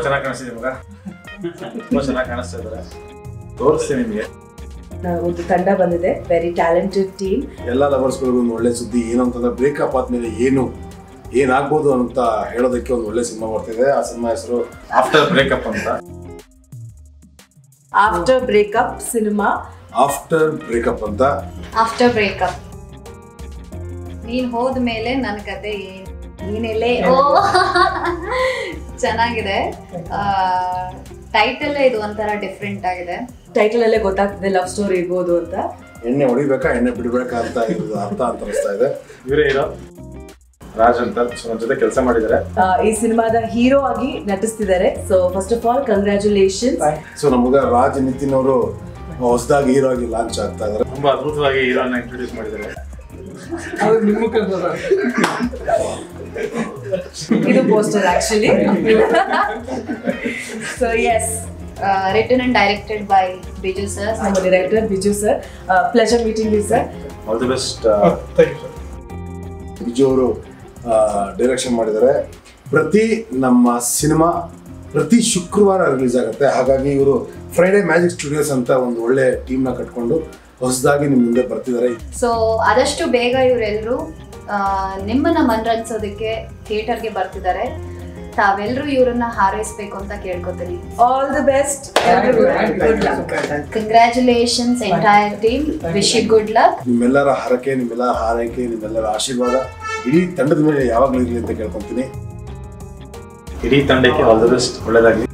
ಕಾಣಿಸ್ತಿದೆ ಮಗ. ತುಂಬಾ ಚೆನ್ನಾಗಿ ಕಾಣಿಸ್ತಾ ಇದ್ದಾರೆ ತೋರಿಸ್ತೀನಿ ನಿಮಗೆ. ಒಂದು ತಂಡ ಬಂದಿದೆ. ವೆರಿ ಟ್ಯಾಲೆಂಟೆಡ್ ಟೀಮ್ ಎಲ್ಲ ಲವರ್ಸ್ಗಳಿಗೂ ಒಂದು ಒಳ್ಳೆ ಸುದ್ದಿ. ಏನು ಅಂತಂದ್ರೆ ಬ್ರೇಕಪ್ ಆದ್ಮೇಲೆ ಏನು ಏನಾಗ್ಬೋದು ಅಂತ ಹೇಳೋದಕ್ಕೆ ಒಂದು ಒಳ್ಳೆ ಸಿನಿಮಾ ಬರ್ತಿದೆ. ಆ ಸಿನಿಮಾ ಹೆಸರು ಆಫ್ಟರ್ ಬ್ರೇಕಪ್ ಅಂತ. After breakup cinema. After breakup ಅಂತ. ಆಫ್ಟರ್ ಬ್ರೇಕಪ್ ನೀನ್ ಹೋದ್ಮೇಲೆ ನನ್ನ ಕತೆ ಏನ್? ನೀನೆಲ್ಲೇ ಓ! ಚೆನ್ನಾಗಿದೆ. ಟೈಟಲ್ ಇದು ಒಂಥರ ಡಿಫ್ರೆಂಟ್ ಆಗಿದೆ. ಟೈಟಲ್ ಅಲ್ಲೇ ಗೊತ್ತಾಗ್ತದೆ ಲವ್ ಸ್ಟೋರಿ ಇರ್ಬೋದು ಅಂತ. ಎಣ್ಣೆ ಹೊಡಿಬೇಕಾ ಎಣ್ಣೆ ಬಿಡ್ಬೇಕಾ ಅಂತ ಇರೋದು ಅರ್ಥ ಅಂತ ಅನಿಸ್ತಾ ಇದೆ. ಇವರೇ ಇರೋ ರಾಜ್ ಅಂತ ನನ್ನ ಜೊತೆ ಕೆಲಸ ಮಾಡಿದ್ದಾರೆ. ಆ, ಈ ಸಿನಿಮಾದ ಹೀರೋ ಆಗಿ ನಟಿಸ್ತಿದ್ದಾರೆ. So first of all congratulation so ನಮಗ ರಾಜ್ ನಿತಿನ್ ಅವರು ಹೊಸದಾಗಿ ಹೀರೋ ಆಗಿ ಲಾಂಚ್ ಆಗ್ತಾ ಇದಾರೆ. ತುಂಬಾ ಅದ್ಭುತವಾಗಿ ಹೀರೋನ ಇಂಟ್ರೊಡ್ಯೂಸ್ ಮಾಡಿದ್ದಾರೆ. ಇದು poster actually so is written and directed by Biju sir ನಮ್ಮ director Biju sir pleasure meeting you sir all the best Biju ಅವರು ಡೈರೆಕ್ಷನ್ ಮಾಡಿದ್ದಾರೆ. ಪ್ರತಿ ನಮ್ಮ ಸಿನಿಮಾ ಪ್ರತಿ ಶುಕ್ರವಾರ ರಿಲೀಸ್ ಆಗುತ್ತೆ. ಹಾಗಾಗಿ ಇವರು ಫ್ರೈಡೇ ಮ್ಯಾಜಿಕ್ ಸ್ಟುಡಿಯೋಸ್ ಅಂತ ಒಂದು ಒಳ್ಳೆ ಟೀಮ್ನ ಕಟ್ಕೊಂಡು ಹೊಸದಾಗಿ ನಿಮ್ಮ ಮುಂದೆ ಬರ್ತಿದ್ದಾರೆ. ಸೊ ಆದಷ್ಟು ಬೇಗ ಇವರೆಲ್ಲರೂ ನಿಮ್ಮನ್ನ ಮನರಂಜಿಸೋದಕ್ಕೆ ಥಿಯೇಟರ್ಗೆ ಬರ್ತಿದ್ದಾರೆ. ತಾವೆಲ್ಲರೂ ಇವರನ್ನ ಹಾರೈಸ್ಬೇಕು ಅಂತ ಕೇಳ್ಕೊತೀನಿ. All the best good luck congratulations entire team wish you good luck ನಿಮ್ಮೆಲ್ಲರ ಹರಕೆ ನಿಮ್ಮೆಲ್ಲರ ಹಾರೈಕೆ ನಿಮ್ಮೆಲ್ಲರ ಆಶೀರ್ವಾದ ಇಡೀ ತಂಡದ ಮೇಲೆ ಯಾವಾಗಲೂ ಇರಲಿ ಅಂತ ಕೇಳ್ಕೊತೀನಿ ಇಡೀ ತಂಡಕ್ಕೆ ಆಲ್ ದಿ ಬೆಸ್ಟ್ ಒಳ್ಳೇದಾಗಲಿ.